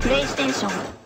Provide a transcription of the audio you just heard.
プレイステーション